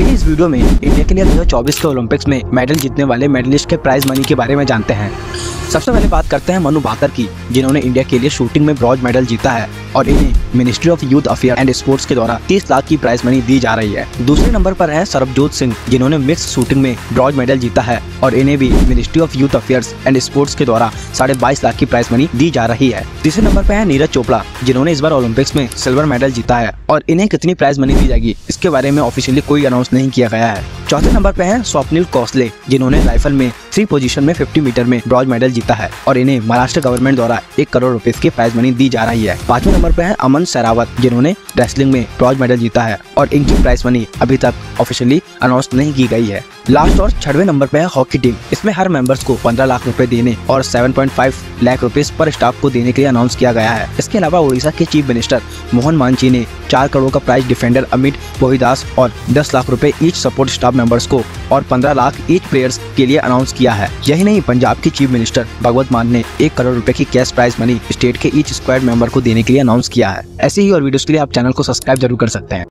चलिए इस वीडियो में इंडिया के लिए 2024 के ओलंपिक्स में मेडल जीतने वाले मेडलिस्ट के प्राइज मनी के बारे में जानते हैं। सबसे पहले बात करते हैं मनु भाकर की, जिन्होंने इंडिया के लिए शूटिंग में ब्रॉन्ज मेडल जीता है और इन्हें ministry of youth affair and sports के द्वारा 30 लाख की प्राइज मनी दी जा रही है। दूसरे नंबर पर है सरबजोत सिंह, जिन्होंने मिक्स शूटिंग में ब्रॉन्ज मेडल जीता है और इन्हें भी ministry of youth affairs and sports के द्वारा साढ़े बाईस लाख की प्राइज मनी दी जा रही है। तीसरे नंबर पर है नीरज चोपड़ा, जिन्होंने इस बार ओलंपिक्स में सिल्वर मेडल जीता है और इन्हें कितनी प्राइज मनी दी जाएगी, इसके बारे में ऑफिशियली कोई अनाउंस नहीं किया गया है। चौथे नंबर पे हैं स्वप्निल कौसले, जिन्होंने राइफल में थ्री पोजीशन में 50 मीटर में ब्रॉन्ज मेडल जीता है और इन्हें महाराष्ट्र गवर्नमेंट द्वारा एक करोड़ रुपए की प्राइज मनी दी जा रही है। पाँचवें नंबर पे है अमन सरावत, जिन्होंने रेसलिंग में ब्रॉन्ज मेडल जीता है और इनकी प्राइज मनी अभी तक ऑफिशियली अनाउंस नहीं की गई है। लास्ट और छठवें नंबर पे है हॉकी टीम इसमें हर मेंबर्स को 15 लाख रुपए देने और 7.5 लाख रुपए पर स्टाफ को देने के लिए अनाउंस किया गया है। इसके अलावा उड़ीसा के चीफ मिनिस्टर मोहन मांझी ने चार करोड़ का प्राइज डिफेंडर अमित बोहिदास और 10 लाख रूपए ईच सपोर्ट स्टाफ मेंबर्स को और 15 लाख ईच प्लेयर्स के लिए अनाउंस किया है। यही नहीं, पंजाब के चीफ मिनिस्टर भगवत मान ने एक करोड़ रूपए की कैश प्राइज मनी स्टेट के ईच स्क्वाड मेंबर को देने के लिए अनाउंस किया है। ऐसे ही और वीडियो के लिए आप चैनल को सब्सक्राइब ज़रूर कर सकते हैं।